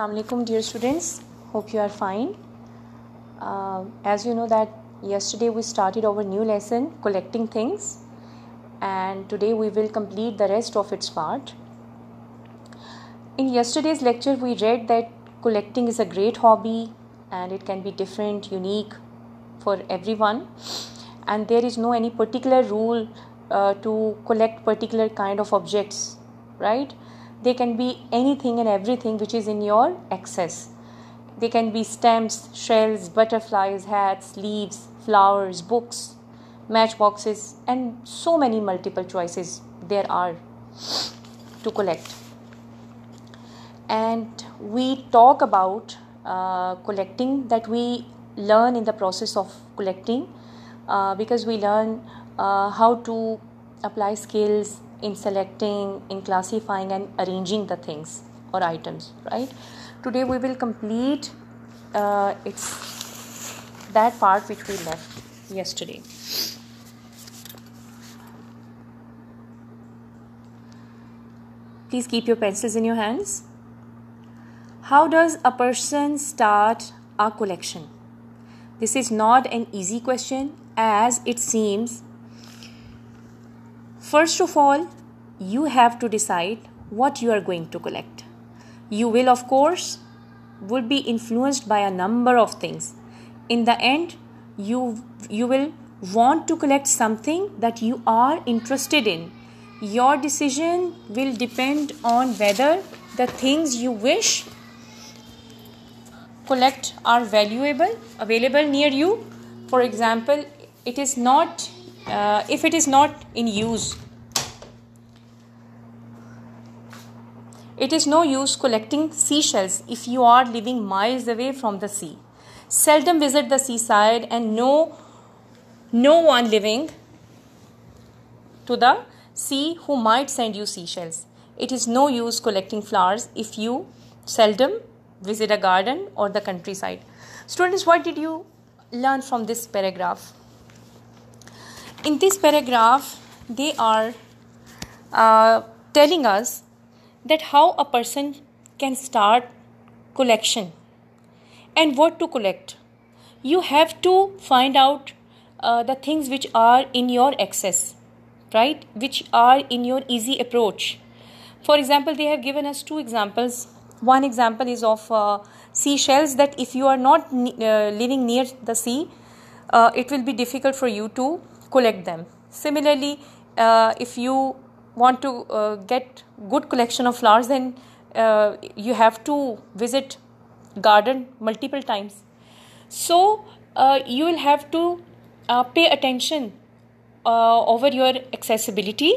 Assalamualaikum dear students. Hope you are fine. Uh, as you know that yesterday we started our new lesson collecting things and today we will complete the rest of its part. In yesterday's lecture we read that collecting is a great hobby and it can be different unique for everyone. And there is no any particular rule uh, to collect particular kind of objects right they can be anything and everything which is in your access they can be stamps shells butterflies hats leaves flowers books matchboxes and so many multiple choices there are to collect. And we talk about uh, collecting that we learn in the process of collecting uh, because we learn uh, how to apply skills in selecting, in classifying, and arranging the things or items. Right? Today we will complete uh, it's that part which we left yesterday. Please keep your pencils in your hands. How does a person start a collection? This is not an easy question as it seems First of all, you have to decide what you are going to collect. You will, of course, would be influenced by a number of things. In the end, you you will want to collect something that you are interested in. Your decision will depend on whether the things you wish collect are valuable, available near you. For example, it is not uh, if it is not in use it is no use collecting seashells if you are living miles away from the sea. Seldom visit the seaside and no no one living to the sea who might send you seashells. It is no use collecting flowers if you seldom visit a garden or the countryside. Students what did you learn from this paragraph in this paragraph they are uh, telling us that how a person can start collection and what to collect. You have to find out uh, the things which are in your access right? Which are in your easy approach. For example they have given us two examples. One example is of uh, seashells that if you are not uh, living near the sea uh, it will be difficult for you to collect them. Similarly uh, if you want to uh, get good collection of flowers then uh, you have to visit garden multiple times. So uh, you will have to uh, pay attention uh, over your accessibility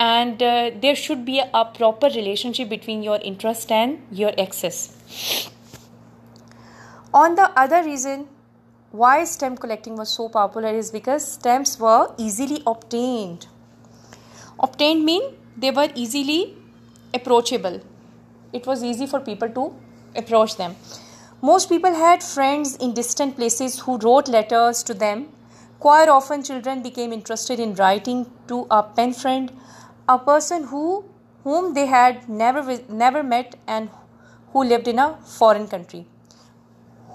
and there should be a, a proper relationship between your interest and your access. On the other reason why stamp collecting was so popular is because stamps were easily obtained. Obtained mean they were easily approachable. It was easy for people to approach them. Most people had friends in distant places who wrote letters to them. Quite often, children became interested in writing to a pen friend, a person who whom they had never never met and who lived in a foreign country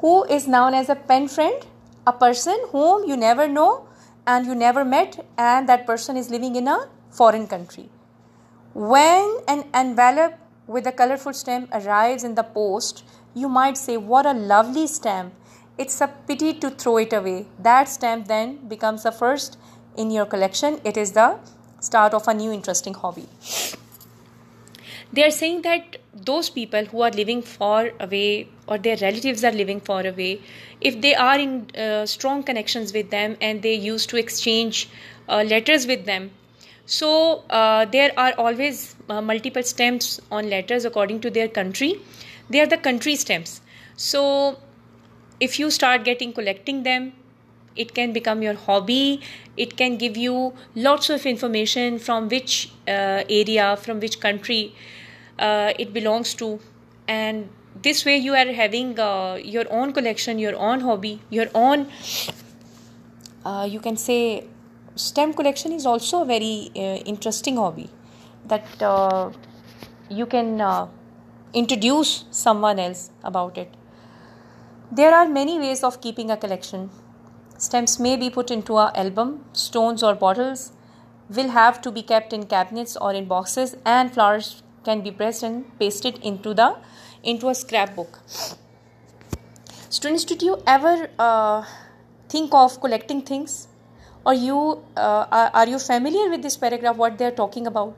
who is known as a pen friend a person whom you never know and you never met and that person is living in a foreign country. When an envelope with a colorful stamp arrives in the post you might say what a lovely stamp. It's a pity to throw it away. That stamp then becomes the first in your collection. It is the start of a new interesting hobby they are saying that those people who are living far away or their relatives are living far away if they are in uh, strong connections with them and they used to exchange uh, letters with them. So uh, there are always uh, multiple stamps on letters according to their country. They are the country stamps. So if you start getting collecting them it can become your hobby. It can give you lots of information from which uh, area from which country uh, it belongs to and this way you are having uh, your own collection your own hobby your own uh, you can say stamp collection is also a very uh, interesting hobby that uh, you can uh, introduce someone else about it. There are many ways of keeping a collection. Stems may be put into an album, stones or bottles will have to be kept in cabinets or in boxes, and flowers can be pressed and pasted into the into a scrapbook. Students, did you ever uh, think of collecting things? Or you uh, are, are you familiar with this paragraph? What they are talking about?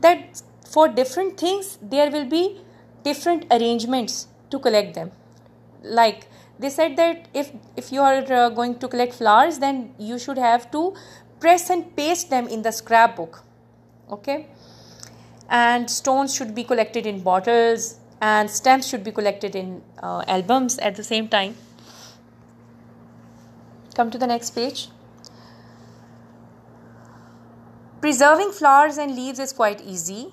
That for different things there will be different arrangements to collect them like they said that if if you are uh, going to collect flowers then you should have to press and paste them in the scrapbook okay and stones should be collected in bottles and stamps should be collected in uh, albums at the same time. Come to the next page. Preserving flowers and leaves is quite easy.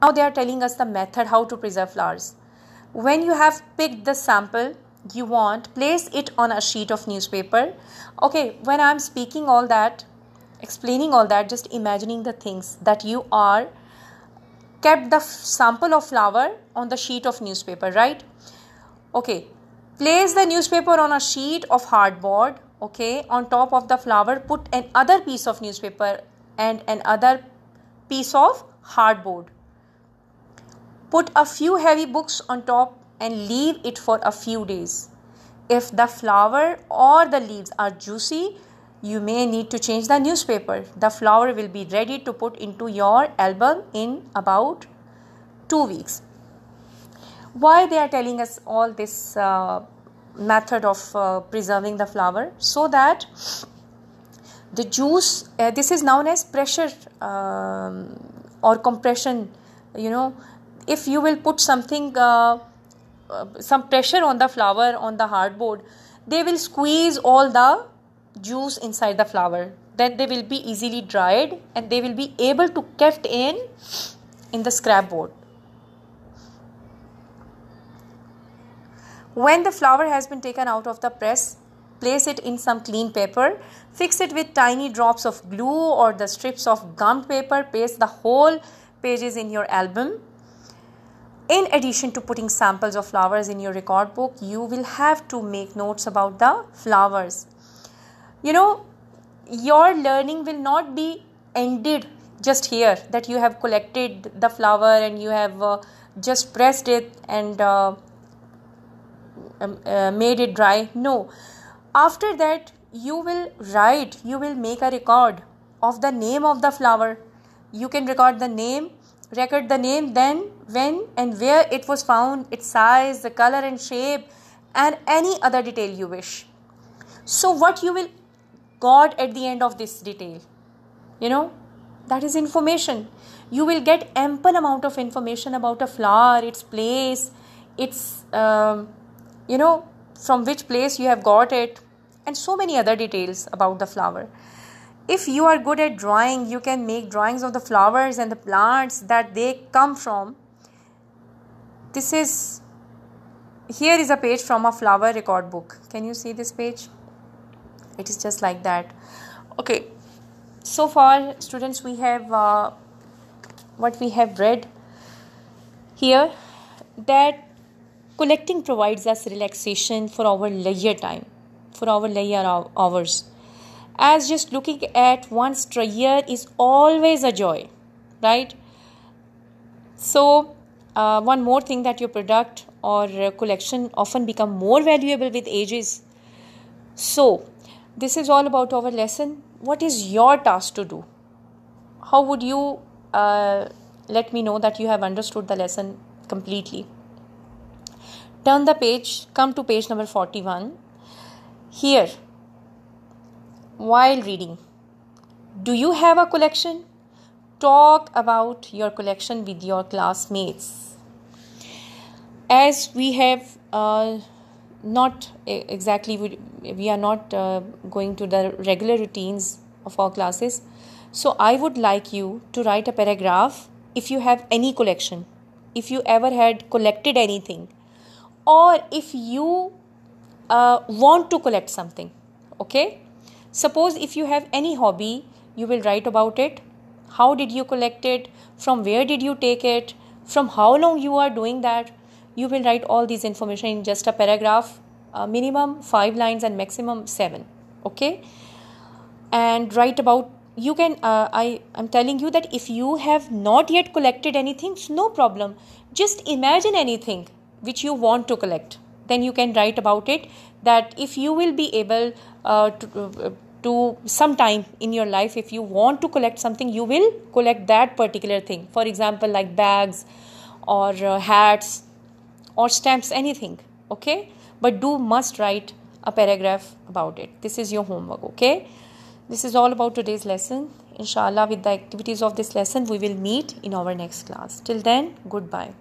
Now they are telling us the method how to preserve flowers. When you have picked the sample you want place it on a sheet of newspaper. Okay when i'm speaking all that explaining all that just imagining the things that you are kept the sample of flower on the sheet of newspaper right? Okay. Place the newspaper on a sheet of hardboard okay? On top of the flower put another piece of newspaper and another piece of hardboard. Put a few heavy books on top and leave it for a few days. If the flower or the leaves are juicy, you may need to change the newspaper. The flower will be ready to put into your album in about two weeks. Why they are telling us all this uh, method of uh, preserving the flower? So that the juice, uh, this is known as pressure um, or compression, you know, if you will put something uh, uh, some pressure on the flower on the hardboard they will squeeze all the juice inside the flower then they will be easily dried and they will be able to kept in in the scrapboard when the flower has been taken out of the press place it in some clean paper. Fix it with tiny drops of glue or the strips of gummed paper. Paste the whole pages in your album. In addition to putting samples of flowers in your record book, you will have to make notes about the flowers. You know, your learning will not be ended just here that you have collected the flower and you have uh, just pressed it and uh, um, uh, made it dry. No, after that, you will write, you will make a record of the name of the flower. You can record the name record the name, then, when, and where it was found, its size, the color and shape, and any other detail you wish. So, what you will got at the end of this detail? You know, that is information. You will get ample amount of information about a flower, its place, its, um, you know, from which place you have got it, and so many other details about the flower if you are good at drawing you can make drawings of the flowers and the plants that they come from this is here is a page from a flower record book can you see this page it is just like that. Okay so far students we have uh, what we have read here that collecting provides us relaxation for our leisure time for our leisure hours. As just looking at one's year is always a joy right? So uh, one more thing that your product or uh, collection often become more valuable with ages. So this is all about our lesson what is your task to do how would you uh, let me know that you have understood the lesson completely turn the page come to page number 41 here while reading. Do you have a collection? Talk about your collection with your classmates. As we have uh, not exactly, we, we are not uh, going to the regular routines of our classes. So, I would like you to write a paragraph if you have any collection, if you ever had collected anything, or if you uh, want to collect something. Okay? Suppose if you have any hobby, you will write about it. How did you collect it? From where did you take it? from how long you are doing that you will write all these information in just a paragraph uh, minimum 5 lines and maximum 7 okay? And write about you can uh, i i'm telling you that if you have not yet collected anything no problem. Just imagine anything which you want to collect. Then you can write about it that if you will be able uh, to, uh, to sometime in your life if you want to collect something you will collect that particular thing. For example like bags or uh, hats or stamps anything okay? But do must write a paragraph about it. This is your homework okay? This is all about today's lesson. Inshallah with the activities of this lesson we will meet in our next class. Till then goodbye